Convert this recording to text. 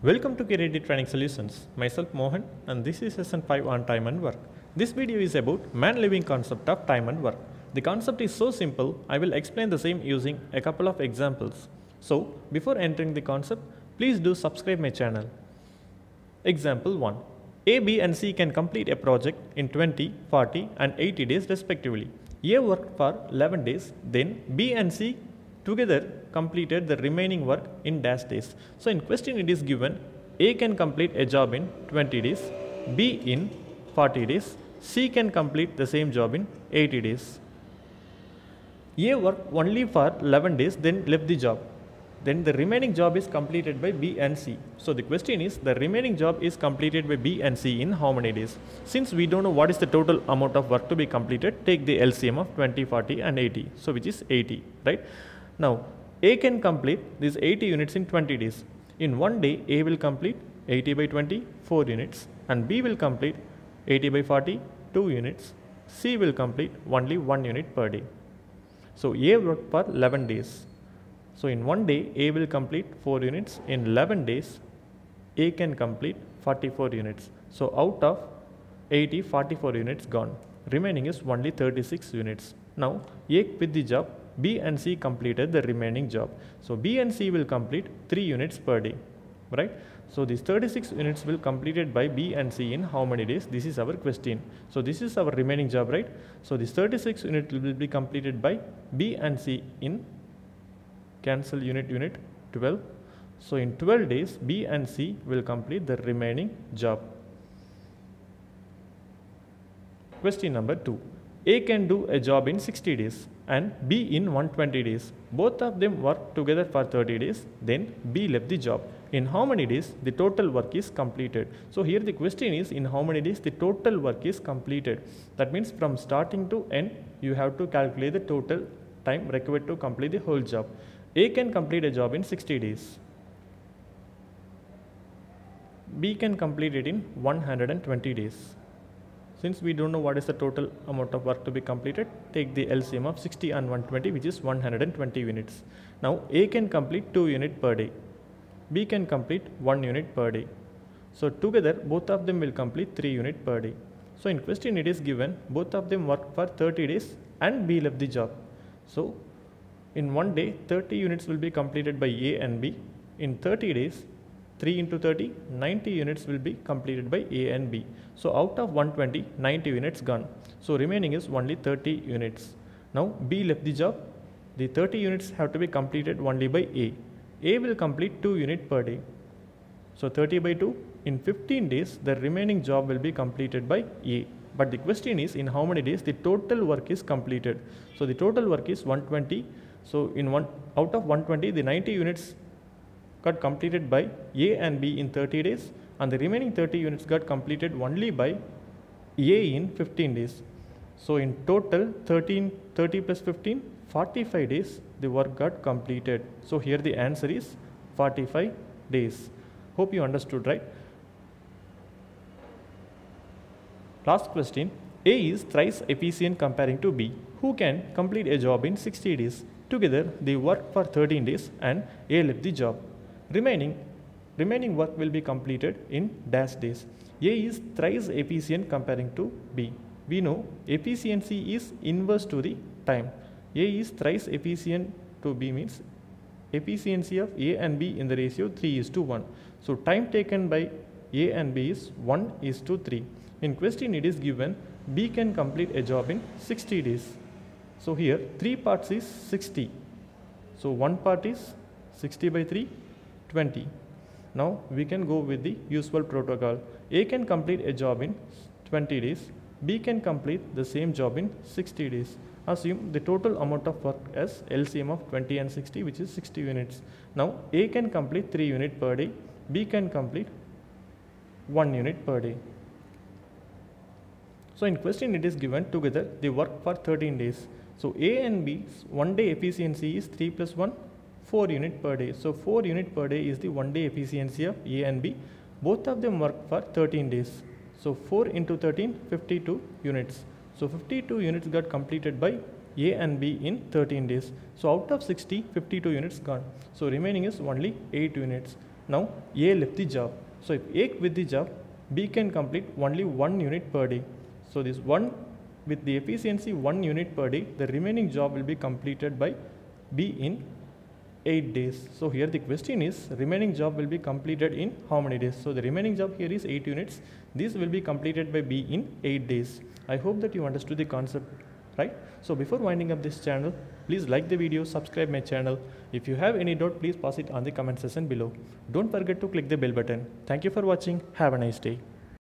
Welcome to CareerDeed Training Solutions. Myself Mohan and this is session 5 on time and work. This video is about man leaving concept of time and work. The concept is so simple, I will explain the same using a couple of examples. So, before entering the concept, please do subscribe my channel. Example 1. A, B and C can complete a project in 20, 40 and 80 days respectively. A worked for 11 days, then B and C together completed the remaining work in dash days. So in question it is given A can complete a job in 20 days, B in 40 days, C can complete the same job in 80 days. A worked only for 11 days then left the job. Then the remaining job is completed by B and C. So the question is the remaining job is completed by B and C in how many days? Since we don't know what is the total amount of work to be completed, take the LCM of 20, 40 and 80. So which is 80, right? Now A can complete these 80 units in 20 days. In one day A will complete 80 by 20, 4 units and B will complete 80 by 40, 2 units. C will complete only 1 unit per day. So A worked for 11 days. So in one day A will complete 4 units. In 11 days A can complete 44 units. So out of 80, 44 units gone. Remaining is only 36 units. Now A quit the job. B and C completed the remaining job. So B and C will complete 3 units per day. Right? So these 36 units will completed by B and C in how many days? This is our question. So this is our remaining job, right? So this 36 unit will be completed by B and C in cancel unit unit 12. So in 12 days B and C will complete the remaining job. Question number 2. A can do a job in 60 days and B in 120 days. Both of them work together for 30 days. Then B left the job. In how many days the total work is completed? So here the question is in how many days the total work is completed. That means from starting to end you have to calculate the total time required to complete the whole job. A can complete a job in 60 days. B can complete it in 120 days. Since we don't know what is the total amount of work to be completed, take the LCM of 60 and 120 which is 120 units. Now A can complete 2 unit per day. B can complete 1 unit per day. So together both of them will complete 3 unit per day. So in question it is given both of them work for 30 days and B left the job. So in one day 30 units will be completed by A and B. In 30 days 3 into 30 90 units will be completed by A and B. So out of 120 90 units gone. So remaining is only 30 units. Now B left the job. The 30 units have to be completed only by A. A will complete 2 unit per day. So 30 by 2 in 15 days the remaining job will be completed by A. But the question is in how many days the total work is completed. So the total work is 120. So in one out of 120 the 90 units got completed by A and B in 30 days and the remaining 30 units got completed only by A in 15 days. So in total 13 30 plus 15 45 days the work got completed. So here the answer is 45 days. Hope you understood right. Last question A is thrice efficient comparing to B who can complete a job in 60 days. Together they work for 13 days and A left the job. Remaining, remaining work will be completed in dash days. A is thrice efficient comparing to B. We know efficiency is inverse to the time. A is thrice efficient to B means efficiency of A and B in the ratio 3 is to 1. So time taken by A and B is 1 is to 3. In question it is given B can complete a job in 60 days. So here 3 parts is 60. So one part is 60 by 3 20. Now we can go with the usual protocol. A can complete a job in 20 days. B can complete the same job in 60 days. Assume the total amount of work as LCM of 20 and 60 which is 60 units. Now A can complete 3 unit per day. B can complete 1 unit per day. So in question it is given together they work for 13 days. So A and B's one day efficiency is 3 plus 1 4 unit per day. So 4 unit per day is the one day efficiency of A and B. Both of them work for 13 days. So 4 into 13, 52 units. So 52 units got completed by A and B in 13 days. So out of 60, 52 units gone. So remaining is only 8 units. Now A left the job. So if A quit the job, B can complete only one unit per day. So this one with the efficiency one unit per day, the remaining job will be completed by B in 8 days. So here the question is remaining job will be completed in how many days? So the remaining job here is 8 units. This will be completed by B in 8 days. I hope that you understood the concept, right? So before winding up this channel, please like the video, subscribe my channel. If you have any doubt, please pass it on the comment section below. Don't forget to click the bell button. Thank you for watching. Have a nice day.